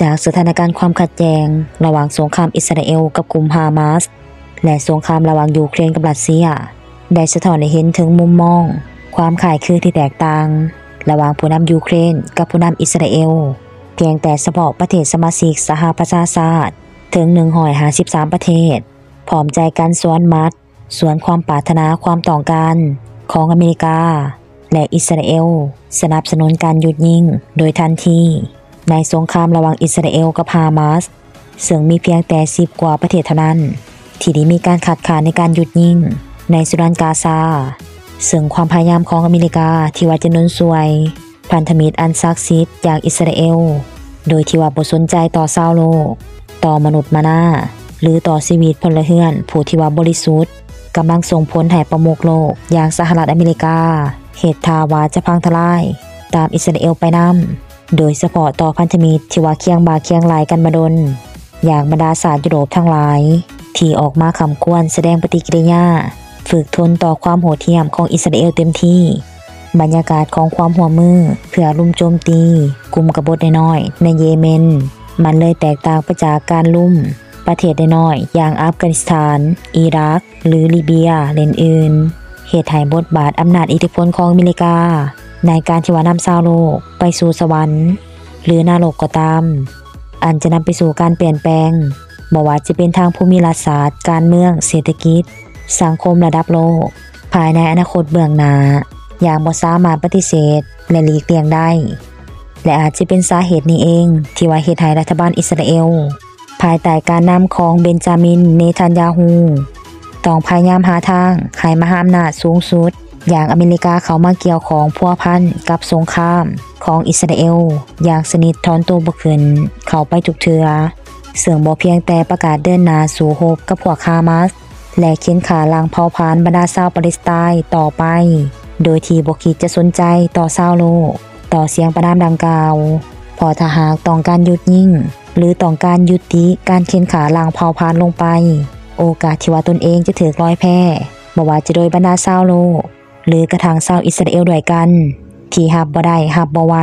จากสถานการณ์ความขัดแย้งระหว่างสงครามอิสราเอลกับกลุ่มฮามาส และสงครามระหว่างยูเครนกับรัสเซีย ได้สะท้อนให้เห็นถึงมุมมอง ความขายคือที่แตกต่าง ระหว่างผู้นำยูเครนกับผู้นำอิสราเอล เพียงแต่เฉพาะประเทศสมาชิกสหประชาชาติถึง153ประเทศ พร้อมใจกันสวนมัดสวนความปรารถนาความต้องการของอเมริกา และอิสราเอล สนับสนุนการหยุดยิงโดยทันที ในสงครามระหว่างอิสราเอลกับฮามาสซึ่งมีเพียงแต่10กว่าประเทศเท่านั้น ที่ได้มีการขัดขานในการหยุดยิง ในสุรานกาซาซึ่งความพยายามของอเมริกาที่ว่าจะนุนสวย พันธมิตรอันศักดิ์สิทธิ์อย่างอิสราเอล โดยที่ว่าบ่สนใจต่อชาวโลก ต่อมนุษย์มานาหรือต่อชีวิตพลเรือน ผู้ที่ว่าบริสุทธิ์กำลังส่งผลให้ประมุขโลก อย่างสหรัฐอเมริกา เหตุทาวาจะพังทลาย ตามอิสราเอลไปนำ โดยเฉพาะต่อพันธมิตรที่ว่าเคียงบาเคียงไหลกันมาดน อย่างบรรดาศาสตร์ยุโรปทั้งหลาย ที่ออกมาคำควรแสดงปฏิกิริยา ฝึกทนต่อความโหดเหี้ยมของอิสราเอลเต็มที่ บรรยากาศของความหัวมือเพื่อลุ่มโจมตี กลุ่มกบฏน้อยในเยเมน มันเลยแตกต่างไปจากการลุ่มประเทศน้อยอย่างอัฟกานิสถาน อิรัก หรือลิเบียเลนอื่นเหตุให้บทบาทอำนาจอิทธิพลของอเมริกา ในการที่ว่านำชาวโลกไปสู่สวรรค์ หรือนรกก็ตาม อันจะนำไปสู่การเปลี่ยนแปลงบ่ว่าจะเป็นทางภูมิรัฐศาสตร์ การเมืองเศรษฐกิจ สังคมระดับโลก ภายในอนาคตเบื้องหน้าอย่างบ่สามารถปฏิเสธและหลีกเลี่ยงได้ และอาจจะเป็นสาเหตุนี้เอง ที่ว่าเหตุให้รัฐบาลอิสราเอล ภายใต้การนำของเบนจามิน เนทันยาฮูต้องพยายามหาทางให้มหาอำนาจสูงสุด อย่างอเมริกาเขามาเกี่ยวของพัวพันกับสงครามของอิสราเอล อย่างสนิททอนตัวบ่ขึ้นเขาไปทุกเทือเสื่องบ่เพียงแต่ประกาศเดินหน้าสู่โฮบกับพวกฮามาส และเขียนขาลางเผาผลาญบรรดาชาวปาเลสไตน์ต่อไป โดยที่บ่คิดจะสนใจต่อชาวโลก ต่อเสียงประนามดังกล่าว พอถ้าหากต้องการหยุดยิงหรือต้องการยุติการเขียนขาลางเผาผลาญลงไป โอกาสที่ว่าตนเองจะถือร้อยแพ้บ่ว่าจะโดยบรรดาชาวโลก หรือกระทั่งชาวอิสราเอลด้วยกัน ที่หับบ่ได้หับบ่ไหว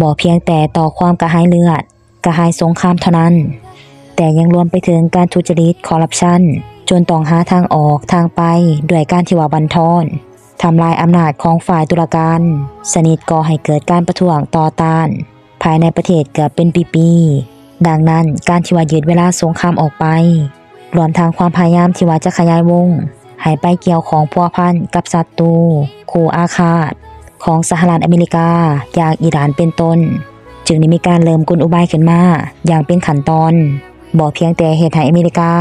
บ่เพียงแต่ต่อความกระหายเลือด กระหายสงครามเท่านั้น แต่ยังรวมไปถึงการทุจริตคอร์รัปชันจนต้องหาทางออกทางไปด้วยการที่ว่าบันทอนทำลายอำนาจของฝ่ายตุลาการ สนิทก่อให้เกิดการประท้วงต่อต้าน ภายในประเทศเกือบเป็นปีๆดังนั้นการที่ว่ายืดเวลาสงครามออกไป รวมทางความพยายามที่ว่าจะขยายวง ให้ไปเกี่ยวของพัวพันกับศัตรูคู่อาฆาต ของสหรัฐอเมริกา อย่างอิหร่านเป็นต้น จึงได้มีการเริ่มกลอุบายขึ้นมา อย่างเป็นขั้นตอนบอกเพียงแต่เหตุให้อเมริกา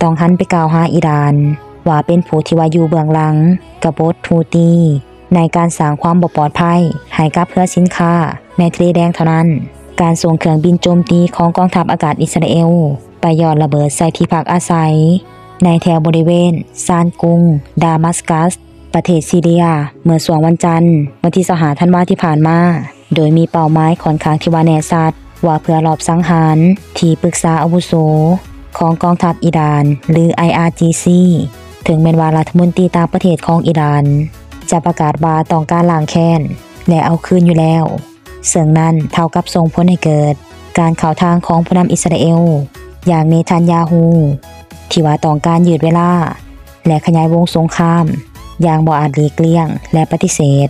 ต้องหันไปกล่าวหาอิหร่าน ว่าเป็นผู้ที่ว่าอยู่เบื้องหลังกบฏทูตีในการสร้างความบปลอดภัยให้กับเพื่อสินค้าในทะเลแดงเท่านั้น การส่งเครื่องบินโจมตีของกองทัพอากาศอิสราเอล ไปยอดระเบิดใส่ที่พักอาศัย ในแถวบริเวณ ซานกุง ดามัสกัส ประเทศซีเรีย เมื่อสวงวันจันทร์ วันที่สหาธันวาที่ผ่านมา โดยมีเป้าหมายค่อนข้างที่ว่าแน่ชัดว่าเพื่อรอบสังหาร ที่ปรึกษาอาวุโส ของกองทัพอิหร่าน หรือ IRGC ถึงแม้นวารัฐมนตรีต่างประเทศของอิหร่าน จะประกาศว่าต้องการล้างแค้นและเอาคืนอยู่แล้วซึ่งนั้นเท่ากับส่งผลให้เกิด การเข้าทางของผู้นำอิสราเอล อย่างเนทันยาฮู ที่ว่าต้องการยืดเวลา และขยายวงสงคราม อย่างบ่อาจหลีกเลี่ยง และปฏิเสธ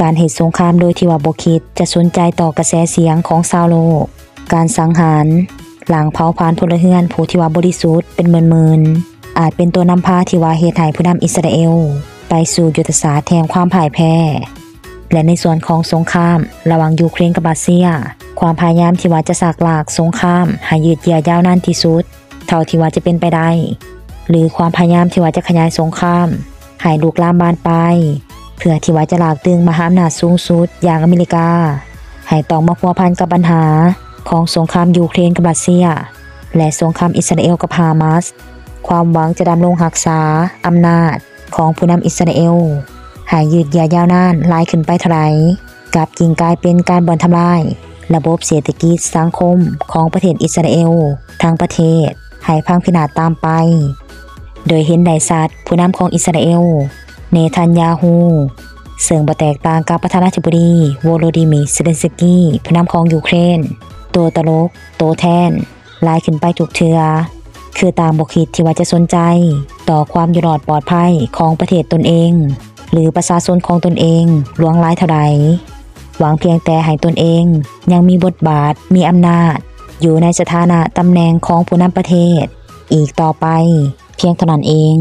การเหตุสงครามโดยที่ว่าบคิดจะสนใจต่อกระแสเสียงของชาวโลก การสังหารหลังเผาผลาญพลเรือนผู้ที่ว่าบริสุทธิ์เป็นหมื่นๆอาจเป็นตัวนำพาที่ว่าเหตุให้ผู้นำอิสราเอล ไปสู่ยุทธศาสตร์แห่งความพ่ายแพ้และในส่วนของสงคราม ระหว่างยูเครนกับรัสเซีย ความพยายามที่ว่าจะสากลากสงครามให้ยืดเยื้อยาวนานที่สุด เท่าที่ว่าจะเป็นไปได้ หรือความพยายามที่ว่าจะขยายสงครามให้ลุกลามบานไปเพื่อที่ว่าจะหลากตึงมหาอำนาจสูงสุดอย่างอเมริกา ให้ต้องมาพัวพันกับปัญหาของสงครามยูเครนกับรัสเซีย และสงครามอิสราเอลกับฮามาส ความหวังจะดำรงรักษาอำนาจของผู้นำอิสราเอลห้ยืดยื้อยาวนานลายขึ้นไปเท่าไรกับกิ่งกายเป็นการบ่อนทำลาย ระบบเศรษฐกิจสังคมของประเทศอิสราเอลทั้งประเทศ ให้พังพินาศตามไป โดยเห็นไดซัดผู้นำของอิสราเอล เนทันยาฮูซึ่งบ่แตกต่างกับประธานาธิบดีโวโลดิมีร์เซเลนสกี้ผู้นำของยูเครน ตัวตลกตัวแทนลายขึ้นไปทุกเทือ คือตามบคิดที่ว่าจะสนใจ ต่อความอยู่รอดปลอดภัยของประเทศตนเอง หรือประชาชนของตนเองหลวงร้ายเท่าใดหวังเพียงแต่ให้ตนเองยังมีบทบาทมีอำนาจ อยู่ในสถานะตำแหน่งของผู้นำประเทศ อีกต่อไป เพียงเท่านั้นเอง